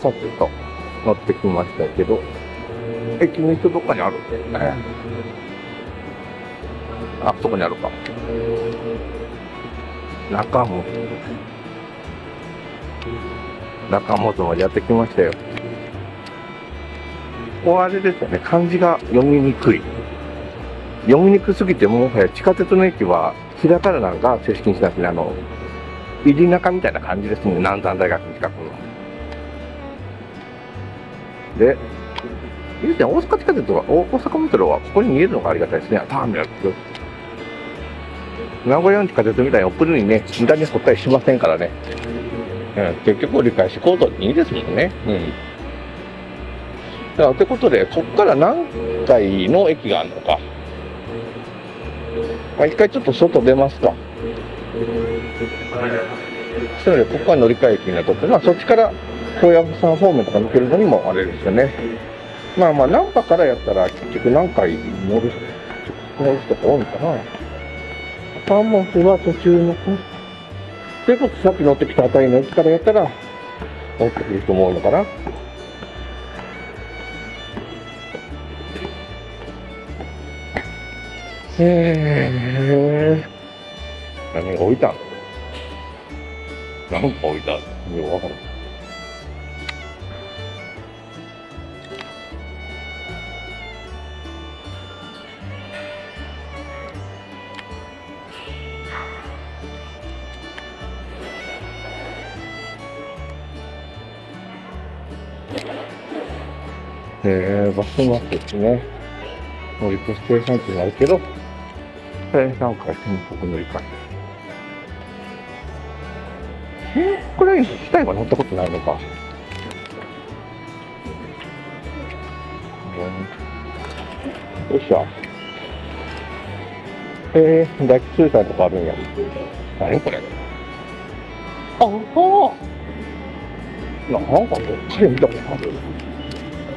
さっと乗ってきましたけど、駅の人どっかにあるんですね。あ、そこにあるか。中本。中本までやってきましたよ。ここあれですよね、漢字が読みにくい。読みにくすぎて、もはや地下鉄の駅は、ひらがななんか正式にしなくて、あの、入り中みたいな感じですね、南山大学の近くの。で、いいですね、大阪地下鉄は、大阪メトロはここに見えるのがありがたいですね、ターミナル名古屋の地下鉄みたいに送るにね、無駄に掘ったりしませんからね。うん、結局折り返しコードにいいですもんね。うん。だから、ってことで、こっから何回の駅があるのか。まあ、一回ちょっと外出ますか。それで、ここが乗り換え駅になっとって、まあ、そっちから高野山方面とか抜けるのにもあれですよね。まあまあ、ナンパからやったら、結局何回乗る、乗る人が多いかな。パンモスは途中の、ということさっき乗ってきたあたりの駅からやったら、乗ってくると思うのかな。へえ。何が置いた？ん何か置いた？んよくわからん。えー、バスマックですね。乗り越し生産地になるけど、生産会全国乗り換え。えー、これ自体は乗ったことないのか。うん、よっしゃ。えー、大吉水産とかあるんや。何これ。あ、あなんかどっかで見たことある。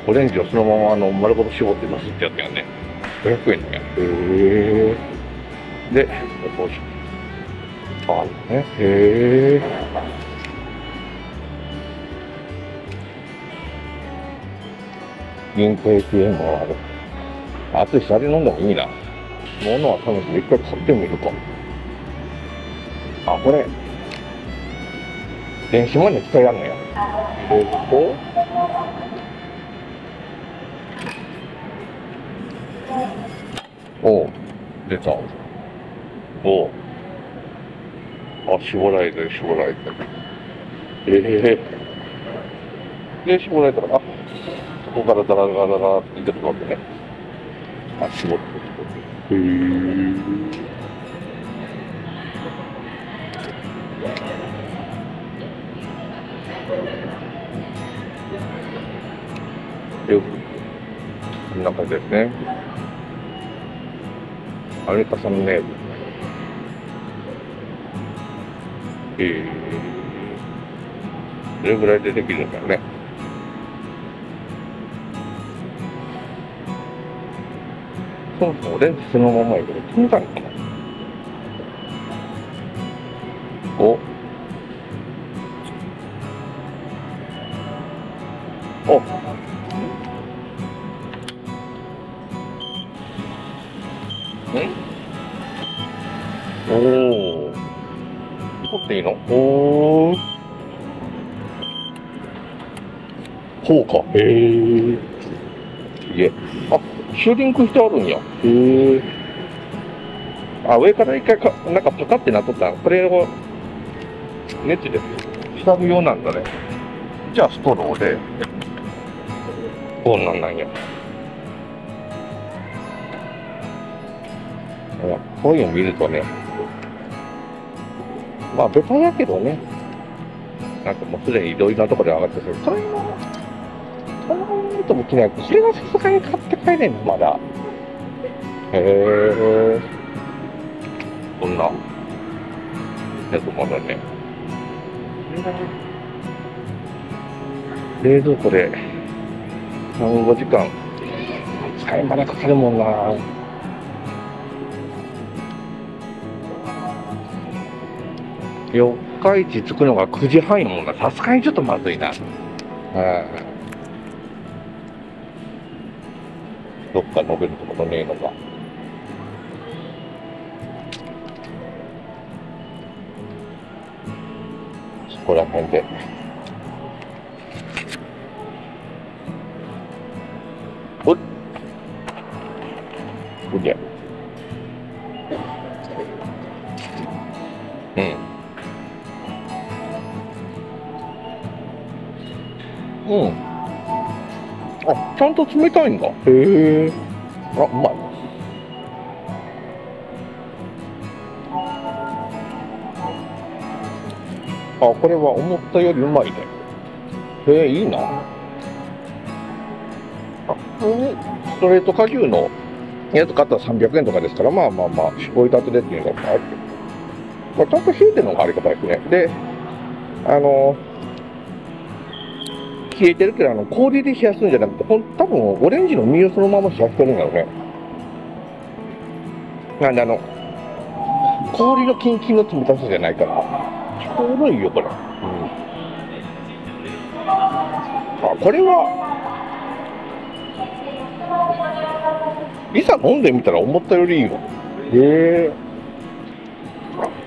オレンジをそのままあの丸ごと絞って出すってやつやね。500円ね。へえ。で、こうしあるね。へえ。銀行 ATM もある。熱いし、あれ飲んでもいいな。物は試して一回買ってみるか。あ、これ。電子マネー使いやんのや。えっと、おう、出た。おう。あ、絞られて、絞られて。ええー。で、絞られたら、あ、そこからダラダラダラって出てくるわけね。あ、絞って。へえー。感じですね。アメリカ産名物。えー、どれぐらいでできるのかね。そもそもレンジそのままやけど、飛んだのかこうか。へえ。いえ。あ、シューリンクしてあるんや。へえ。あ、上から一回か、なんかパカってなっとったこれを、ネットで下ぐ用なんだね。じゃあストローで、こんなんなんや。こういうの見るとね、まあ、ベタやけどね、なんかもうすでにいろいろなところで上がってるそれも、そんなにとも気ないそれはさすがに買って帰れんの、まだ。へえ。こんな、やつまだね。冷蔵庫で、3、5時間、使いまでかかるもんな。四日市着くのが9時半やもんな。さすがにちょっとまずいな。どっか伸びるところねえのか。そこら辺で。おっ。おりゃ。うん。うん。あ、ちゃんと冷たいんだ。へえ。あ、うまい。あ、これは思ったよりうまいね。へえ、いいな。あ、うんストレート果牛のやつ買ったら300円とかですから、まあまあまあ、絞りたてでっていうのがあるけど。まあ、ちゃんと冷えてるのがありがたいですね。で、あの冷えてるけど、あの、氷で冷やすんじゃなくて、ほん多分、オレンジの実をそのまま冷やしてるんだろうね。なんで、あの、氷のキンキンの冷たさじゃないから、ちょうどいいよ、これ。うん。あ、これは、いざ飲んでみたら思ったよりいいわ。へえ。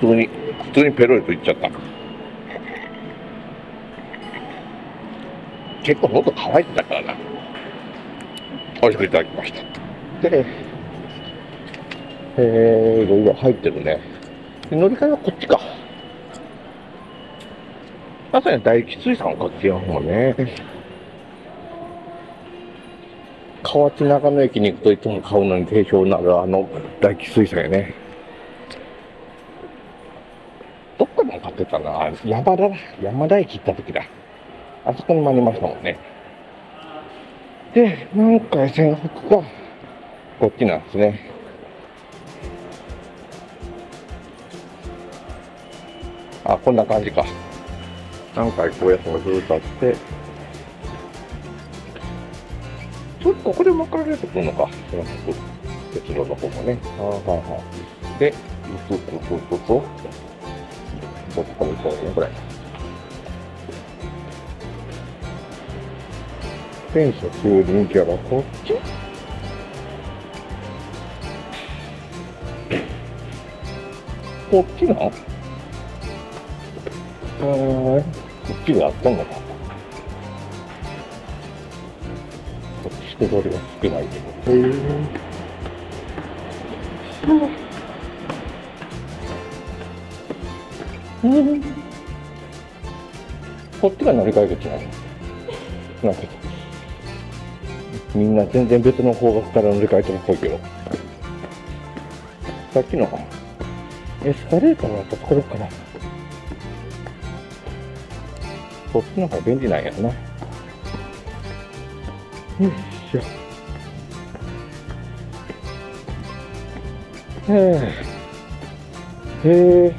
普通に、普通にペロリといっちゃった。結構喉乾いてたからな。美味しくいただきました。で、えー、いろいろ入ってるね。で乗り換えはこっちか。まさに大吉水産はこっちよ、もうね。河内長野駅に行くといつも買うのに定評になるあの大吉水産やね。どっかでも買ってたな。あ山田だ。山田駅行った時だ。あそこにもありましたもんね。で、南海線北がこっちなんですね。あ、こんな感じか。南海高野山がずっとあって、ちょっとここで分かれてくるのか。鉄道の方もね。あはいはい。で、そうそうそうそうそう。どっちかも行こうね、これ。電車駐輪キャラこっち？こっちな？のえー、こっちでやってんのか。こっち人通りが少ないけど。へえこっちが乗り換え口なの？なんかみんな全然別の方角から乗り換えてるっぽいけど。さっきのエスカレーターのところから。こっちの方が便利なんやろな。よいしょ。へえ。へえ。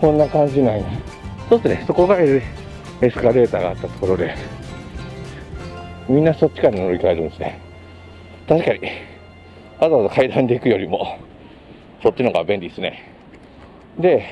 こんな感じなんや。そうですね、そこがエスカレーターがあったところで。みんなそっちから乗り換えるんですね。確かに、わざわざ階段で行くよりも、そっちの方が便利ですね。で、